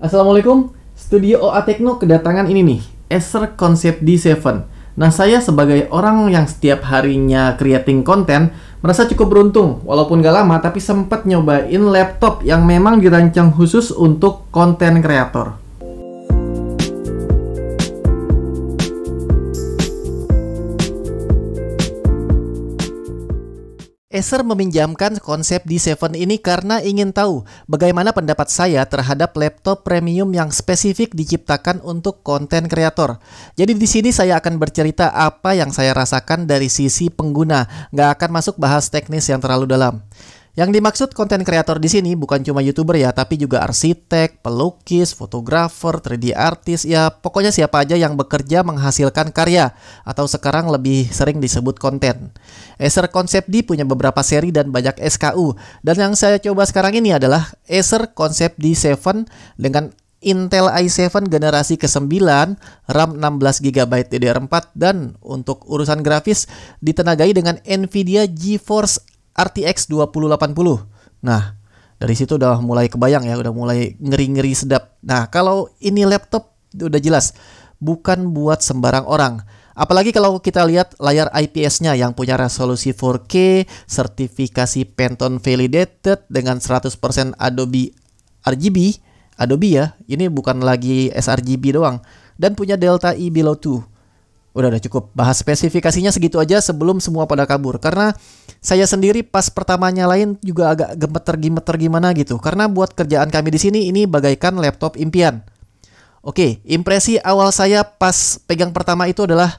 Assalamualaikum, Studio OA Tekno kedatangan ini nih, Acer Concept D7. Nah, saya sebagai orang yang setiap harinya creating konten, merasa cukup beruntung, walaupun gak lama, tapi sempat nyobain laptop yang memang dirancang khusus untuk konten kreator. Acer meminjamkan konsep D7 ini karena ingin tahu bagaimana pendapat saya terhadap laptop premium yang spesifik diciptakan untuk konten kreator. Jadi di sini saya akan bercerita apa yang saya rasakan dari sisi pengguna, nggak akan masuk bahas teknis yang terlalu dalam. Yang dimaksud konten kreator di sini bukan cuma YouTuber ya, tapi juga arsitek, pelukis, fotografer, 3D artis, ya pokoknya siapa aja yang bekerja menghasilkan karya atau sekarang lebih sering disebut konten. Acer Concept D punya beberapa seri dan banyak SKU. Dan yang saya coba sekarang ini adalah Acer Concept D7 dengan Intel i7 generasi ke-9, RAM 16GB DDR4 dan untuk urusan grafis ditenagai dengan Nvidia GeForce RTX 2080. Nah, dari situ udah mulai kebayang ya, udah mulai ngeri-ngeri sedap. Nah, kalau ini laptop udah jelas bukan buat sembarang orang. Apalagi kalau kita lihat layar IPS-nya yang punya resolusi 4K, sertifikasi Pantone Validated dengan 100% Adobe RGB, Adobe ya, ini bukan lagi sRGB doang, dan punya Delta E below 2. Udah udah cukup bahas spesifikasinya segitu aja sebelum semua pada kabur karena saya sendiri pas pertamanya lain juga agak gemeter-gemeter gimana gitu karena buat kerjaan kami di sini ini bagaikan laptop impian. Oke, impresi awal saya pas pegang pertama itu adalah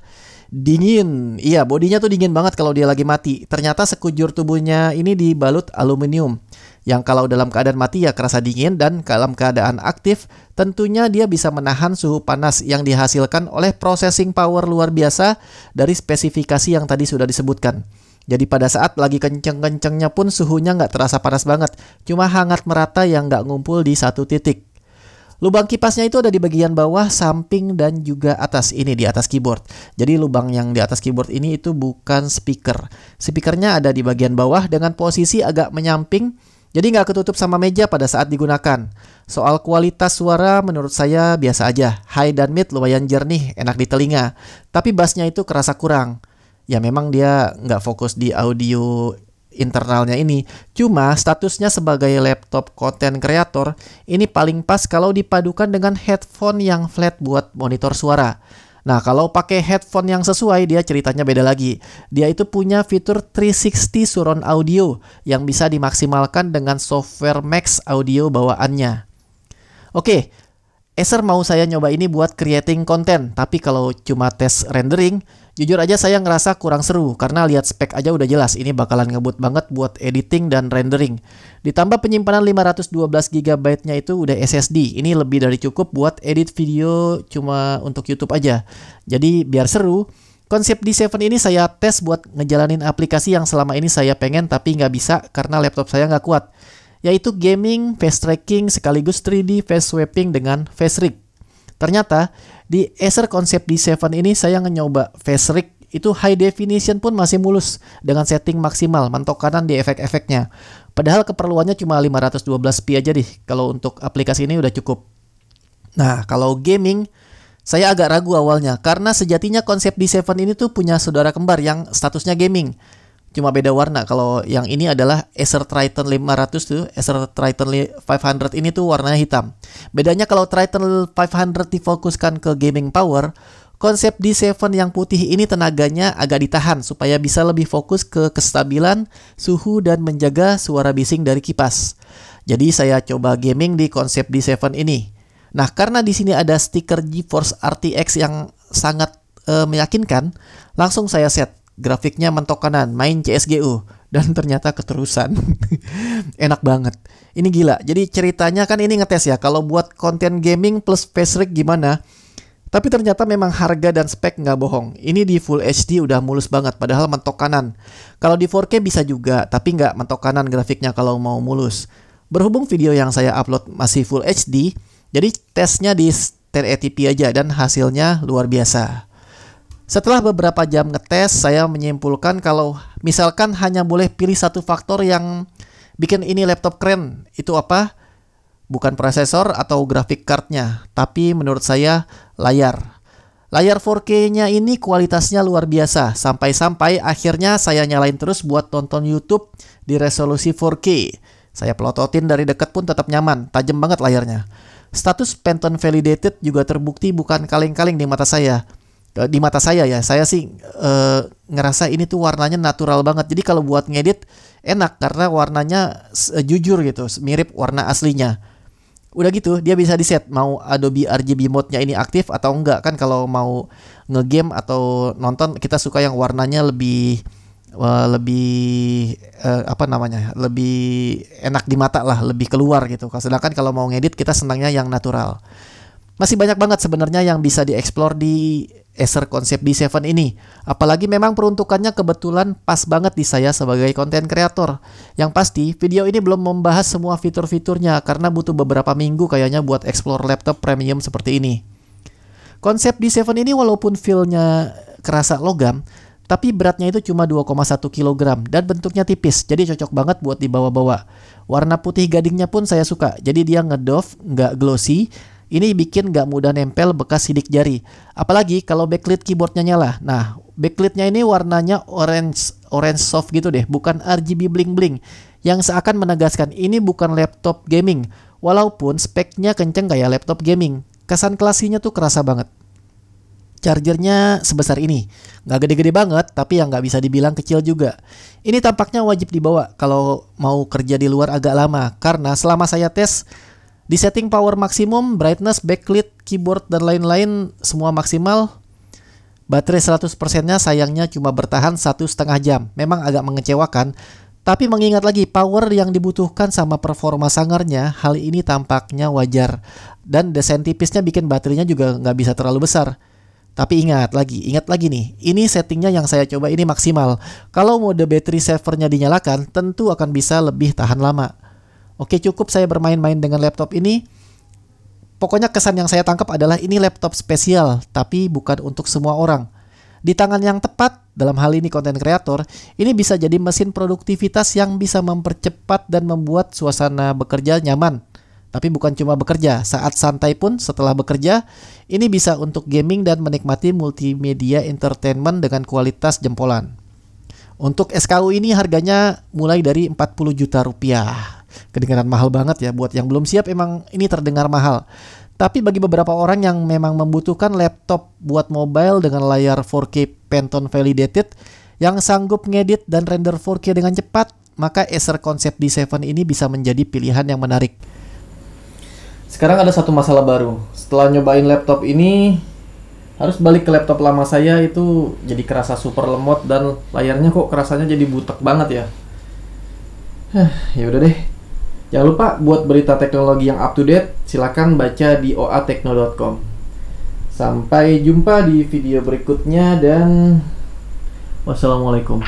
dingin. Iya, bodinya tuh dingin banget kalau dia lagi mati. Ternyata sekujur tubuhnya ini dibalut aluminium yang kalau dalam keadaan mati ya kerasa dingin dan dalam keadaan aktif tentunya dia bisa menahan suhu panas yang dihasilkan oleh processing power luar biasa dari spesifikasi yang tadi sudah disebutkan. Jadi pada saat lagi kenceng-kencengnya pun suhunya nggak terasa panas banget, cuma hangat merata yang nggak ngumpul di satu titik. Lubang kipasnya itu ada di bagian bawah, samping, dan juga atas. Ini di atas keyboard. Jadi lubang yang di atas keyboard ini itu bukan speaker. Speakernya ada di bagian bawah dengan posisi agak menyamping jadi nggak ketutup sama meja pada saat digunakan. Soal kualitas suara menurut saya biasa aja. High dan mid lumayan jernih, enak di telinga. Tapi bassnya itu kerasa kurang. Ya memang dia nggak fokus di audio internalnya ini. Cuma statusnya sebagai laptop konten kreator ini paling pas kalau dipadukan dengan headphone yang flat buat monitor suara. Nah, kalau pakai headphone yang sesuai, dia ceritanya beda lagi. Dia itu punya fitur 360 surround audio yang bisa dimaksimalkan dengan software Max Audio bawaannya. Oke, Acer mau saya nyoba ini buat creating konten, tapi kalau cuma tes rendering, Jujur aja saya ngerasa kurang seru karena lihat spek aja udah jelas ini bakalan ngebut banget buat editing dan rendering. Ditambah penyimpanan 512 GB-nya itu udah SSD. Ini lebih dari cukup buat edit video cuma untuk YouTube aja. Jadi biar seru, konsep D7 ini saya tes buat ngejalanin aplikasi yang selama ini saya pengen tapi nggak bisa karena laptop saya nggak kuat. Yaitu gaming, face tracking, sekaligus 3D face swapping dengan face rig. Ternyata di Acer Concept D7 ini saya nyoba face rig itu high definition pun masih mulus dengan setting maksimal mantok kanan di efek-efeknya. Padahal keperluannya cuma 512p aja deh. Kalau untuk aplikasi ini udah cukup. Nah, kalau gaming saya agak ragu awalnya karena sejatinya konsep D7 ini tuh punya saudara kembar yang statusnya gaming cuma beda warna. Kalau yang ini adalah Acer Triton 500 tuh, Acer Triton 500 ini tuh warnanya hitam. Bedanya kalau Triton 500 difokuskan ke gaming power, konsep D7 yang putih ini tenaganya agak ditahan supaya bisa lebih fokus ke kestabilan suhu dan menjaga suara bising dari kipas. Jadi saya coba gaming di konsep D7 ini. Nah, karena di sini ada stiker GeForce RTX yang sangat uh, meyakinkan, langsung saya set grafiknya mentok kanan, main CSGO dan ternyata keterusan. Enak banget. Ini gila. Jadi ceritanya kan ini ngetes ya kalau buat konten gaming plus face rig gimana. Tapi ternyata memang harga dan spek nggak bohong. Ini di Full HD udah mulus banget, padahal mentok kanan. Kalau di 4K bisa juga, tapi nggak mentok kanan grafiknya kalau mau mulus. Berhubung video yang saya upload masih Full HD, jadi tesnya di 1080p aja dan hasilnya luar biasa. Setelah beberapa jam ngetes, saya menyimpulkan kalau misalkan hanya boleh pilih satu faktor yang bikin ini laptop keren, itu apa? bukan prosesor atau grafik cardnya, tapi menurut saya layar. Layar 4K-nya ini kualitasnya luar biasa, sampai-sampai akhirnya saya nyalain terus buat tonton YouTube di resolusi 4K. Saya pelototin dari dekat pun tetap nyaman, tajam banget layarnya. Status Pantone Validated juga terbukti bukan kaleng-kaleng di mata saya. Eh, di mata saya ya, saya sih uh, ngerasa ini tuh warnanya natural banget. Jadi kalau buat ngedit enak karena warnanya uh, jujur gitu, mirip warna aslinya. Udah gitu dia bisa di set mau Adobe RGB mode-nya ini aktif atau enggak. Kan kalau mau ngegame atau nonton kita suka yang warnanya lebih uh, lebih uh, apa namanya lebih enak di mata lah lebih keluar gitu. Sedangkan kalau mau ngedit kita senangnya yang natural masih banyak banget sebenarnya yang bisa dieksplor di Acer Concept D7 ini. Apalagi memang peruntukannya kebetulan pas banget di saya sebagai konten kreator. Yang pasti, video ini belum membahas semua fitur-fiturnya karena butuh beberapa minggu kayaknya buat explore laptop premium seperti ini. Konsep D7 ini walaupun feel-nya kerasa logam, tapi beratnya itu cuma 2,1 kg dan bentuknya tipis, jadi cocok banget buat dibawa-bawa. Warna putih gadingnya pun saya suka, jadi dia ngedoff, nggak glossy, ini bikin gak mudah nempel bekas sidik jari. Apalagi kalau backlit keyboardnya nyala. Nah, backlitnya ini warnanya orange orange soft gitu deh, bukan RGB bling bling. Yang seakan menegaskan ini bukan laptop gaming. Walaupun speknya kenceng kayak laptop gaming. Kesan klasinya tuh kerasa banget. Chargernya sebesar ini, nggak gede-gede banget, tapi yang nggak bisa dibilang kecil juga. Ini tampaknya wajib dibawa kalau mau kerja di luar agak lama, karena selama saya tes di setting power maksimum, brightness, backlit, keyboard, dan lain-lain semua maksimal. Baterai 100%-nya sayangnya cuma bertahan satu setengah jam. Memang agak mengecewakan, tapi mengingat lagi power yang dibutuhkan sama performa sangarnya, hal ini tampaknya wajar. Dan desain tipisnya bikin baterainya juga nggak bisa terlalu besar. Tapi ingat lagi, ingat lagi nih, ini settingnya yang saya coba ini maksimal. Kalau mode battery savernya dinyalakan, tentu akan bisa lebih tahan lama. Oke cukup saya bermain-main dengan laptop ini. Pokoknya kesan yang saya tangkap adalah ini laptop spesial, tapi bukan untuk semua orang. Di tangan yang tepat, dalam hal ini konten kreator, ini bisa jadi mesin produktivitas yang bisa mempercepat dan membuat suasana bekerja nyaman. Tapi bukan cuma bekerja, saat santai pun setelah bekerja, ini bisa untuk gaming dan menikmati multimedia entertainment dengan kualitas jempolan. Untuk SKU ini harganya mulai dari 40 juta rupiah kedengaran mahal banget ya buat yang belum siap emang ini terdengar mahal. Tapi bagi beberapa orang yang memang membutuhkan laptop buat mobile dengan layar 4K Pantone Validated yang sanggup ngedit dan render 4K dengan cepat, maka Acer Concept D7 ini bisa menjadi pilihan yang menarik. Sekarang ada satu masalah baru. Setelah nyobain laptop ini, harus balik ke laptop lama saya itu jadi kerasa super lemot dan layarnya kok kerasanya jadi butek banget ya. ya udah deh. Jangan lupa buat berita teknologi yang up to date, silakan baca di oatekno.com. Sampai jumpa di video berikutnya dan wassalamualaikum.